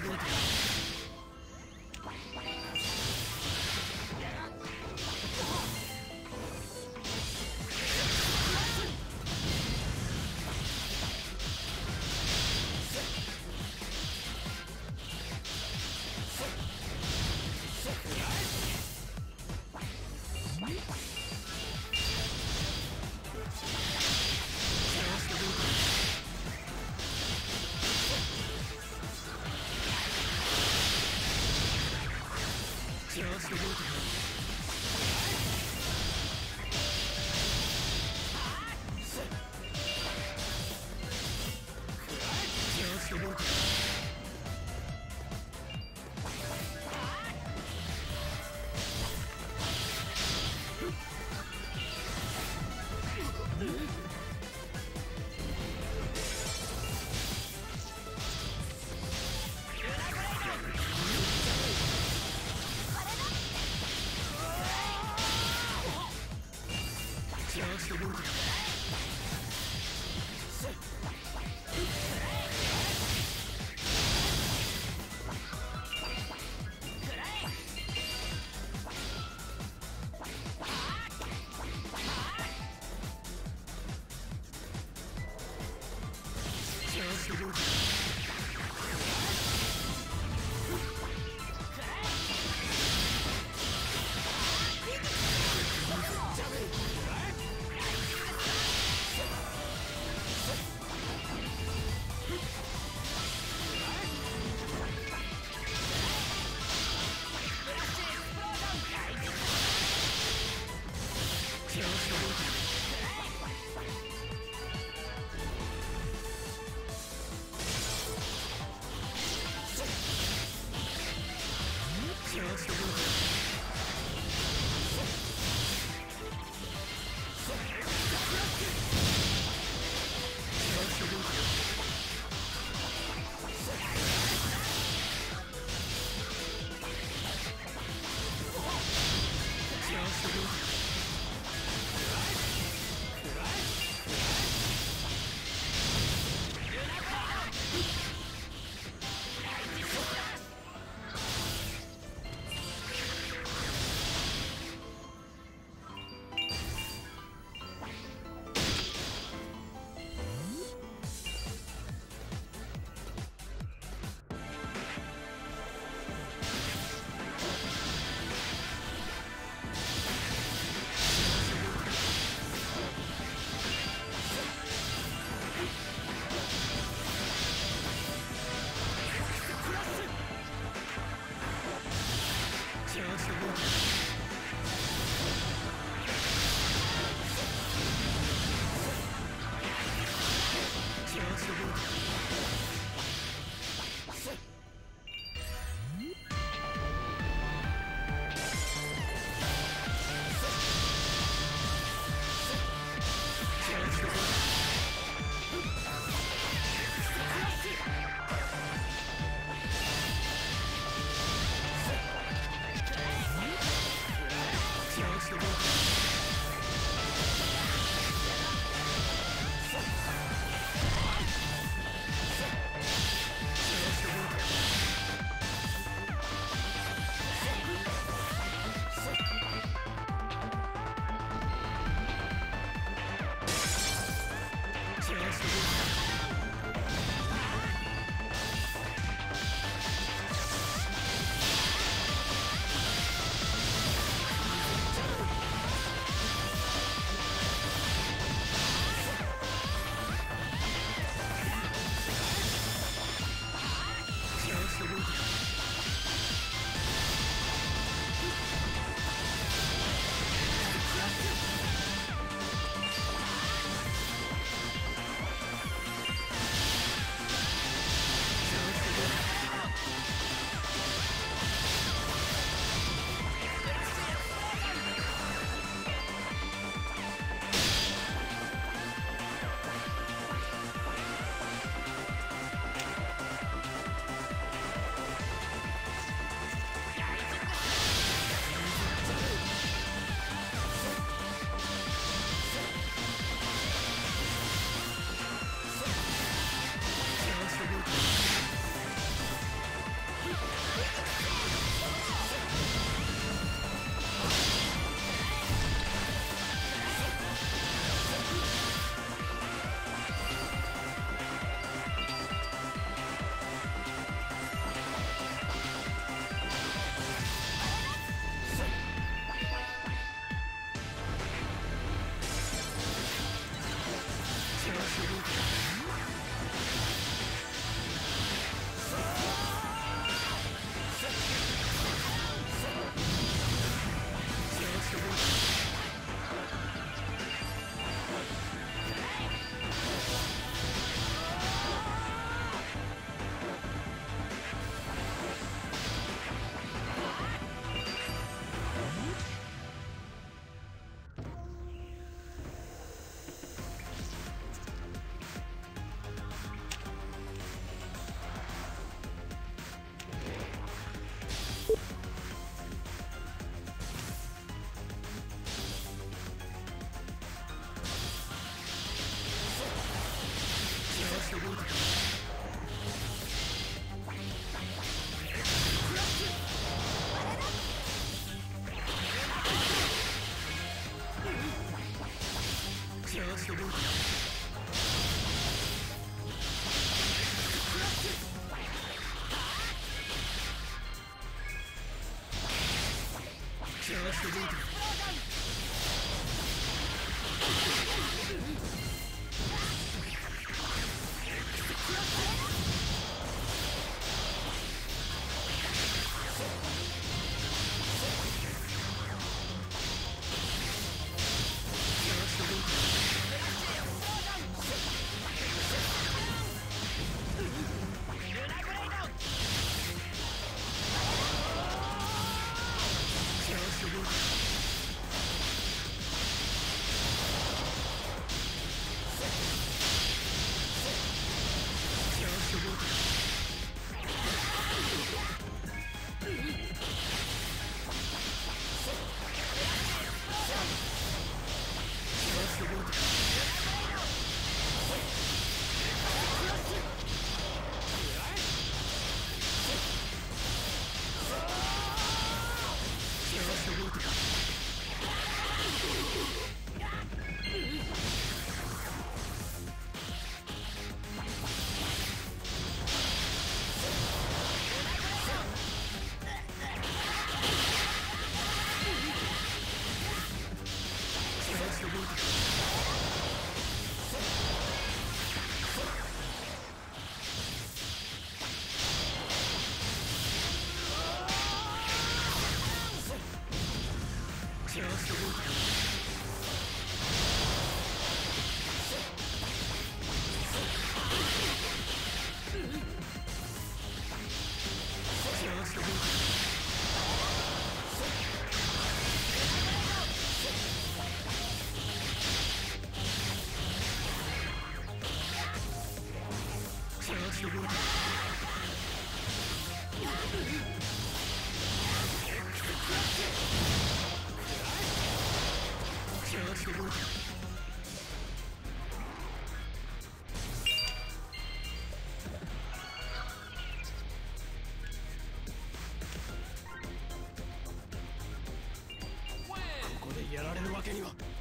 possibility. Chance do outro. Let's go. chance to win. Thank you. Thank you. ここでやられるわけには「